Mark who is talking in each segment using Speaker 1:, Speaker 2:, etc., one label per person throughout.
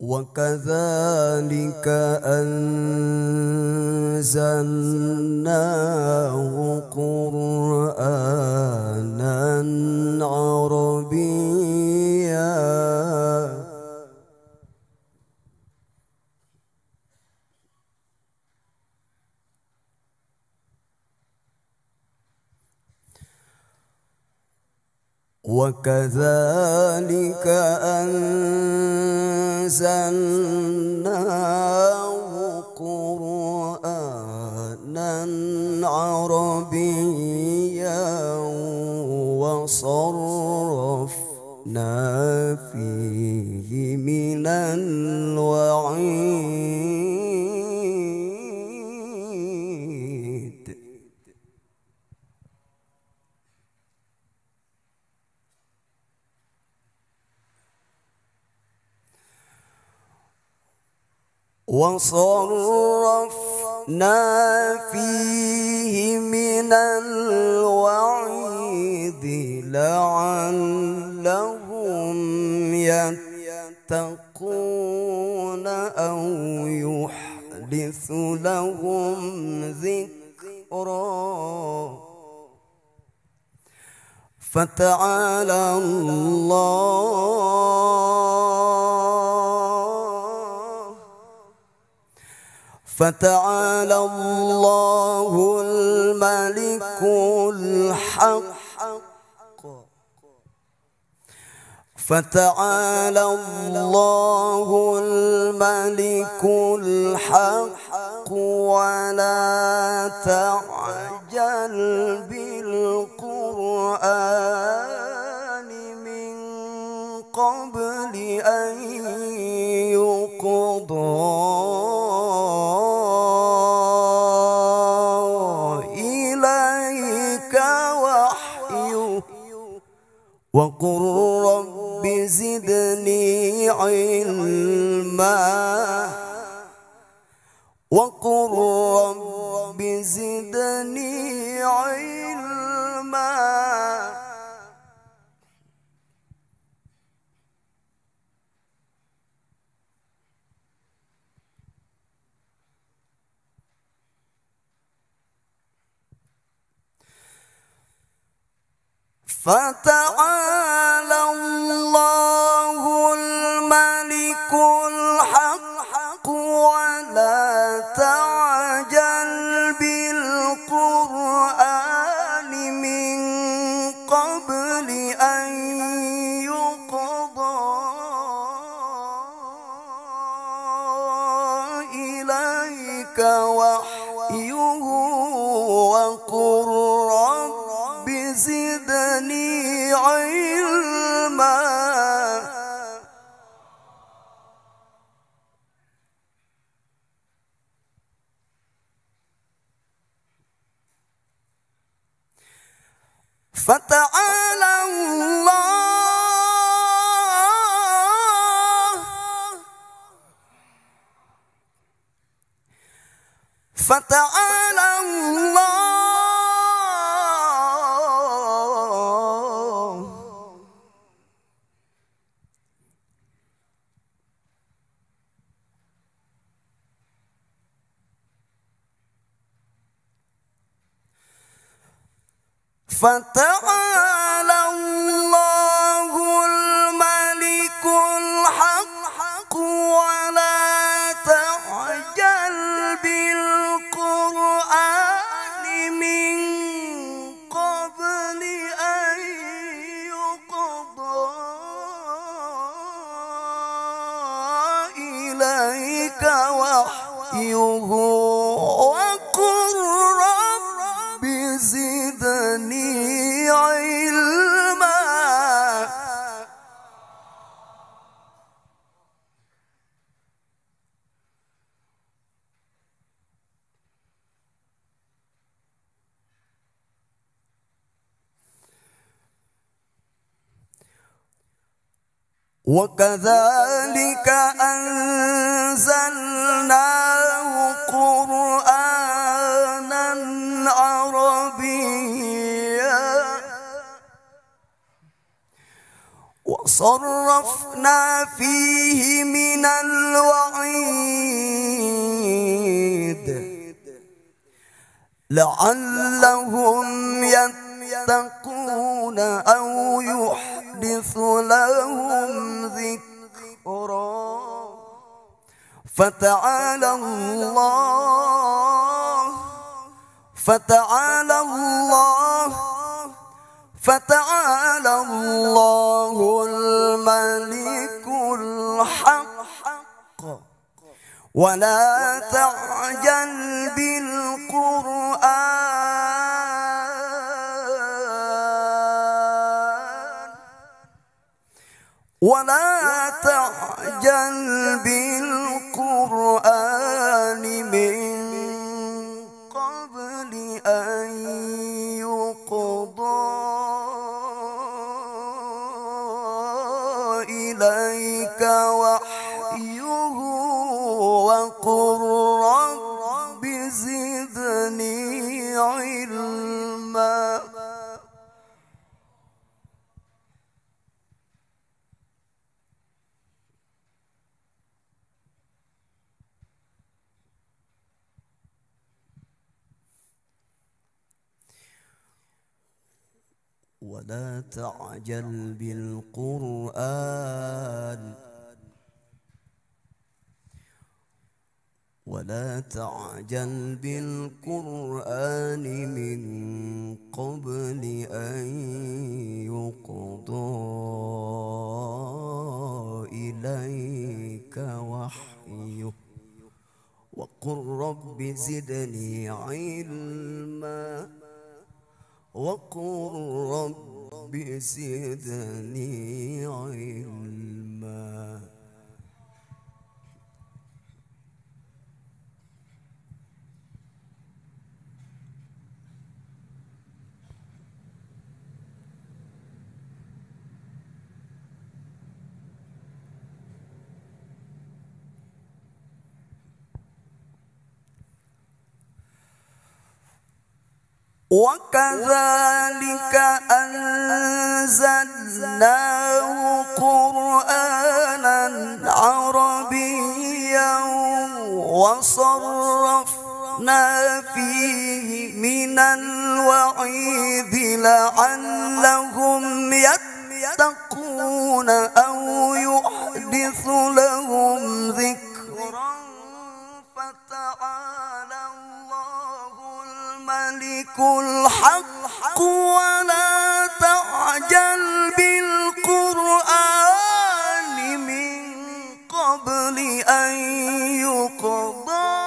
Speaker 1: وكذلك أنزلناه قرآنا وكذلك أنزلناه قرآنا عربيا وصرفنا فيه من الوعيد. وصرفنا فيه من الوعيد لعلهم يتقون أو يحدث لهم ذكرا. فتعالى الله فتعالى الله الملك الحق. فتعالى الله الملك الحق ولا تعجل بالقرآن من قبل أن يقضى. وقل رب زدني علما وقل رب زدني علما فتعالى الله الملك الحق ولا زدني علما. فتعالى الله فتعالى الله فتعالى وكذلك أنزلناه قرآنا عربيا. وصرفنا فيه من الوعيد. لعلهم يتقون أو يحدث لهم ذكرا. فتعالى الله فتعالى الله فتعالى الله الملك الحق. ولا تعجل بالقرآن. ولا تعجل بالقرآن ولا تعجل بالقرآن ولا تعجل بالقرآن من قبل أن يقضى إليك وحيه وقل رب زدني علما وقل رب زدني علما وكذلك أنزلناه قرآنا عربيا وصرفنا فيه من الوعيد لعلهم يتقون أو يحدث لهم ذكرا ولا تعجل بالقرآن من قبل أن يقضى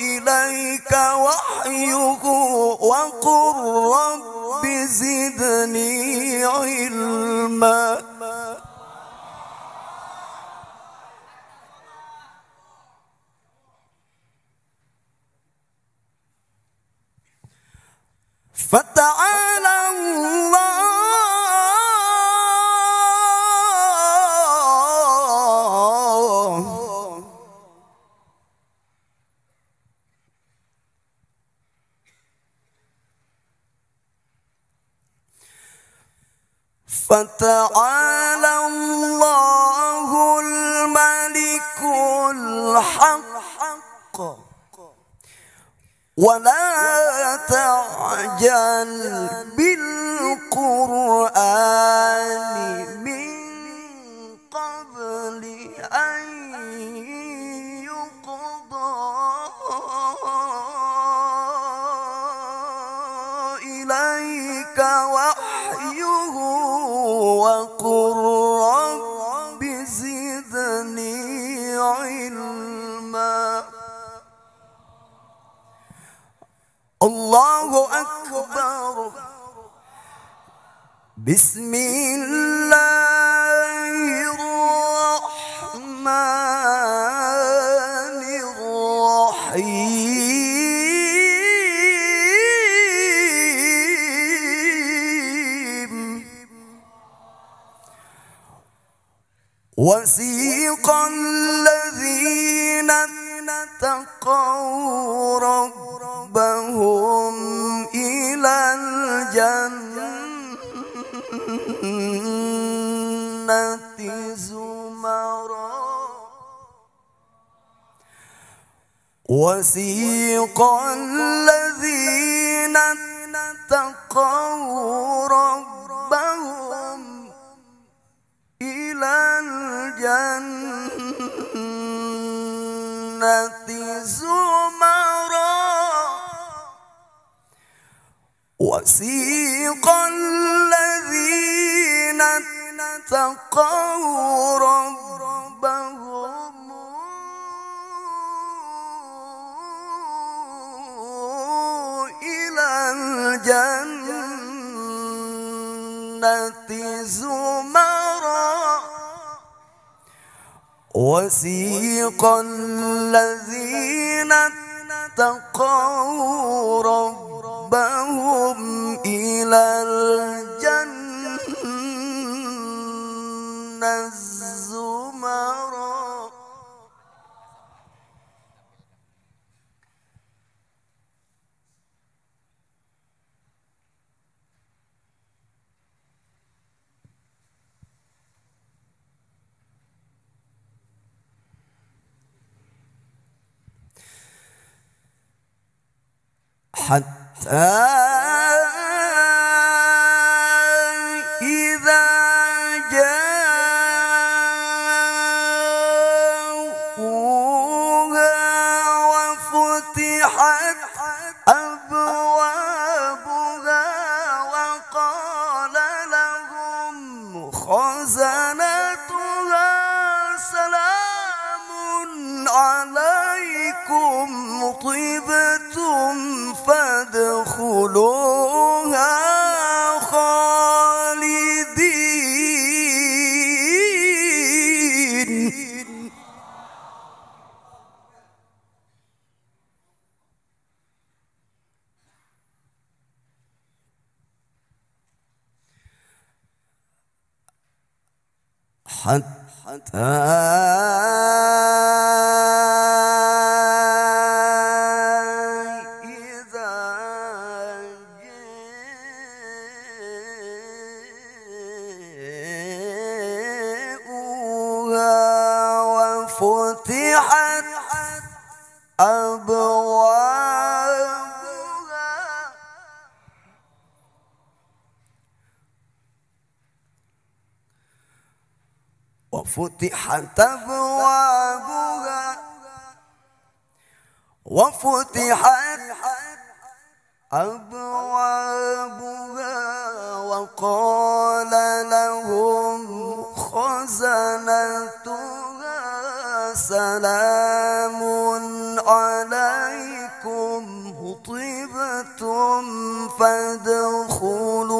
Speaker 1: إليك وحيه وقل رب زدني علما. فتعالى الله. فتعالى الله الملك الحق. ولا تعجل بالقرآن. بسم الله الرحمن الرحيم. وسيق وسيق الذين اتقوا ربهم إلى الجنة زمرا. وسيق الذين اتقوا ربهم زمرا وسيق الذين اتقوا ربهم إلى الجنة زمرا حتى إذا جاءوها وفتحت أبوابها وقال لهم خزنتها سلام عليكم وفتحت أبوابها وفتحت أبوابها. وفتحت أبوابها وقال لهم خزنتها سلام عليكم طبتم فادخلوها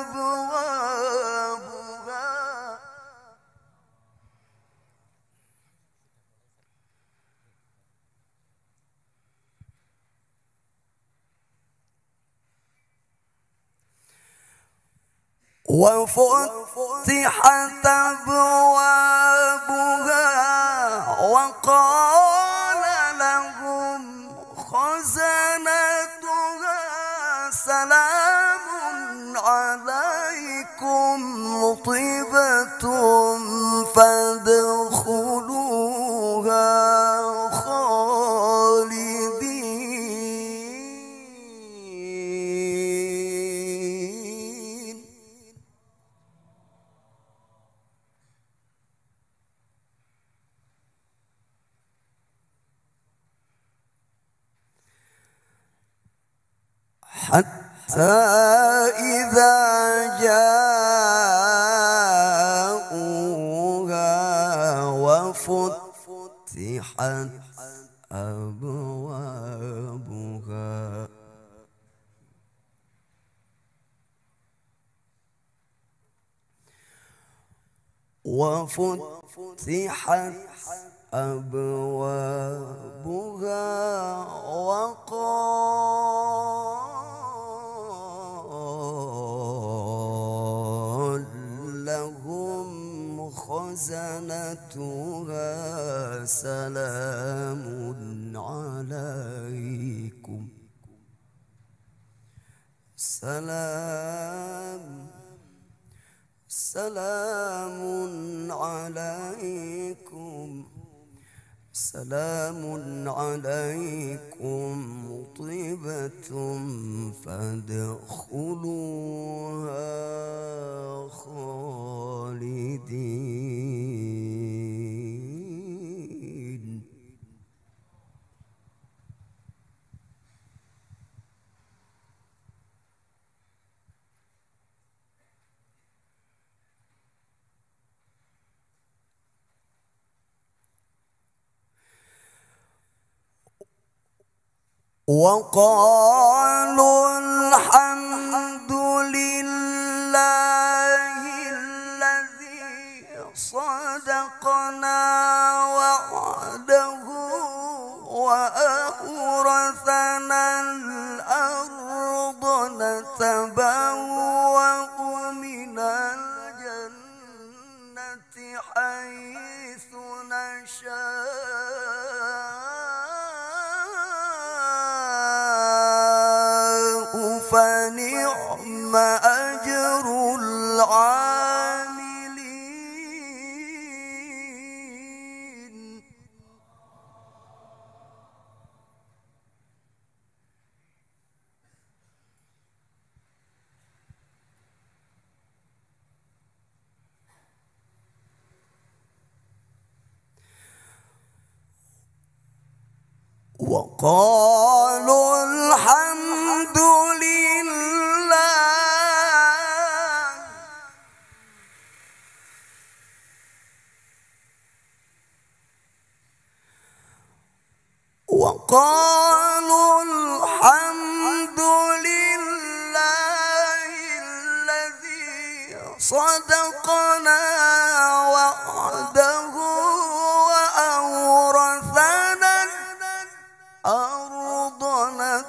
Speaker 1: أبوابها. وفتحت أبوابها وقال فادخلوها خالدين. حتى إذا جاءوها وفتحت أبوابها وفتحت أبوابها وقال خزنتها سلام عليكم. سلام سلام عليكم. سلام عليكم طيبة فادخلوها خالدين. وقالوا الحمد وقالوا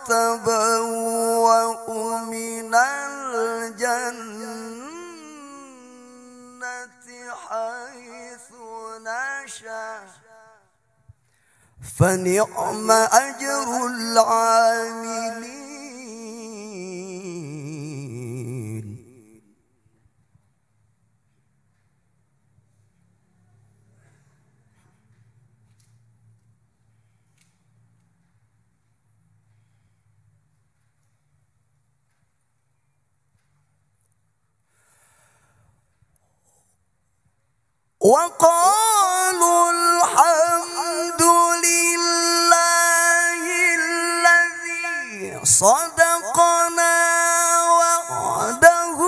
Speaker 1: نتبوأ من الجنة حيث نشاء. فنعم أجر العاملين. وقالوا الحمد لله الذي صدقنا وعده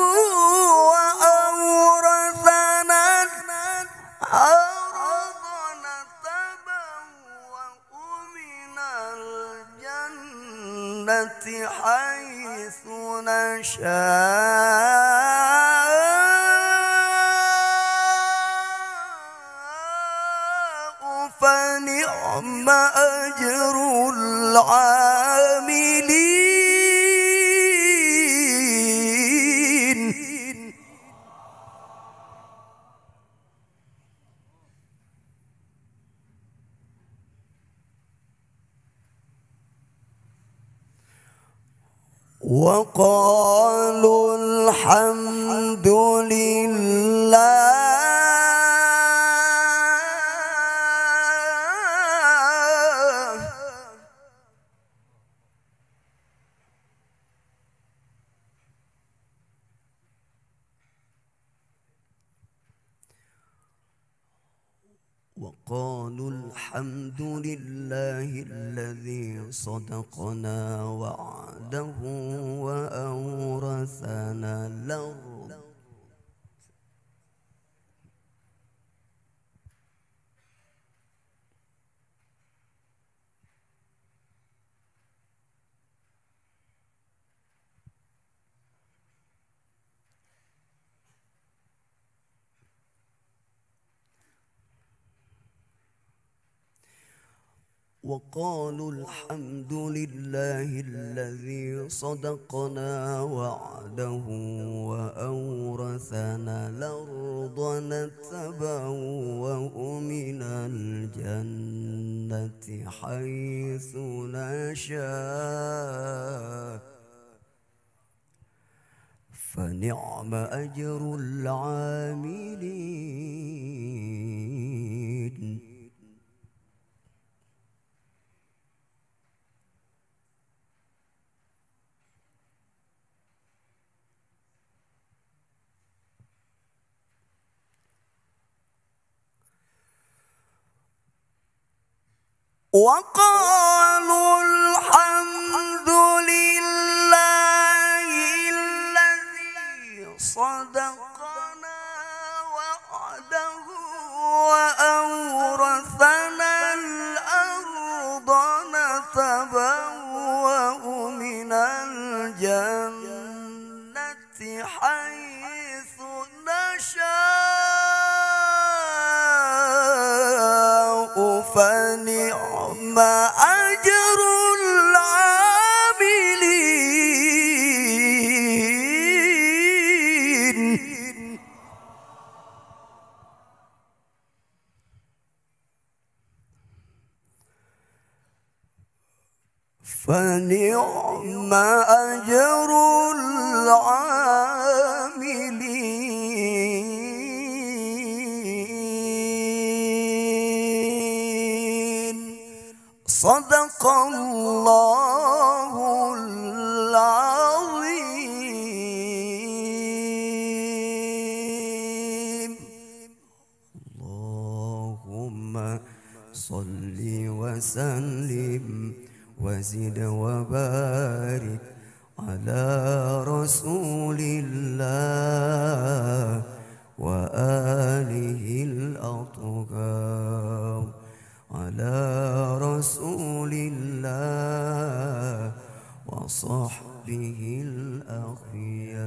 Speaker 1: وأورثنا الأرض نتبوأ من الجنة حيث نشاء. لله وقالوا الحمد لله الذي صدقنا وعده وأورثنا الأرض وقالوا الحمد لله الذي صدقنا وعده وأورثنا الأرض نتبوأ من الجنة حيث نشاء. فنعم أجر العاملين. وقالوا فنعم أجر العاملين. صدق الله وزد وبارك على رسول الله وآله الأطهار على رسول الله وصحبه الأخيار.